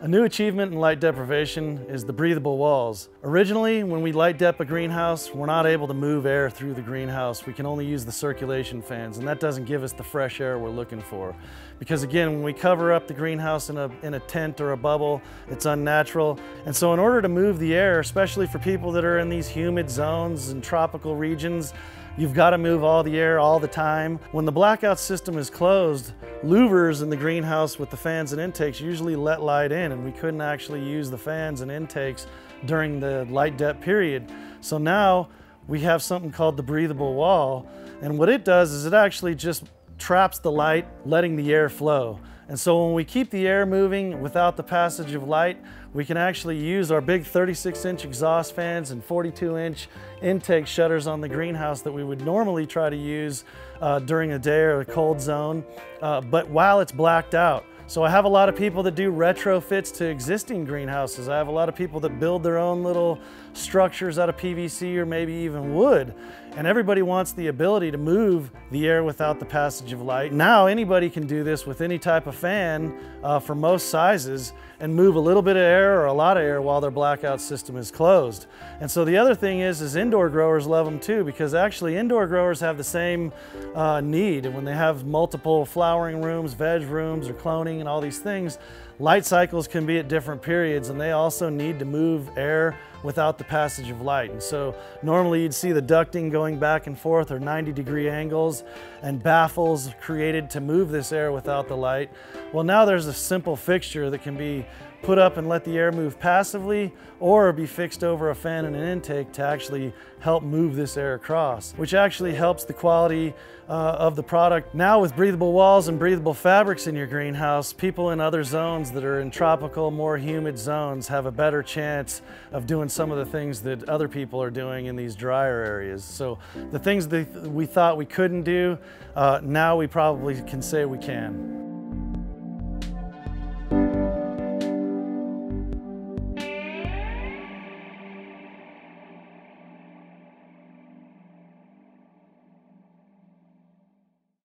A new achievement in light deprivation is the breathable walls. Originally, when we light dep a greenhouse, we're not able to move air through the greenhouse. We can only use the circulation fans, and that doesn't give us the fresh air we're looking for. Because again, when we cover up the greenhouse in a, in a tent or a bubble, it's unnatural. And so in order to move the air, especially for people that are in these humid zones and tropical regions, You've got to move all the air all the time. When the blackout system is closed, louvers in the greenhouse with the fans and intakes usually let light in and we couldn't actually use the fans and intakes during the light dep period. So now we have something called the breathable wall and what it does is it actually just traps the light, letting the air flow. And so when we keep the air moving without the passage of light, we can actually use our big 36 inch exhaust fans and 42 inch intake shutters on the greenhouse that we would normally try to use uh, during a day or a cold zone, uh, but while it's blacked out. So I have a lot of people that do retrofits to existing greenhouses. I have a lot of people that build their own little structures out of PVC or maybe even wood. And everybody wants the ability to move the air without the passage of light. Now anybody can do this with any type of fan uh, for most sizes and move a little bit of air or a lot of air while their blackout system is closed. And so the other thing is, is indoor growers love them too because actually indoor growers have the same uh, need. And when they have multiple flowering rooms, veg rooms, or cloning and all these things, light cycles can be at different periods and they also need to move air without the passage of light. And so normally you'd see the ducting going back and forth or 90 degree angles and baffles created to move this air without the light. Well, now there's a simple fixture that can be put up and let the air move passively or be fixed over a fan and an intake to actually help move this air across, which actually helps the quality uh, of the product. Now with breathable walls and breathable fabrics in your greenhouse, people in other zones that are in tropical, more humid zones have a better chance of doing some of the things that other people are doing in these drier areas. So the things that we thought we couldn't do, uh, now we probably can say we can.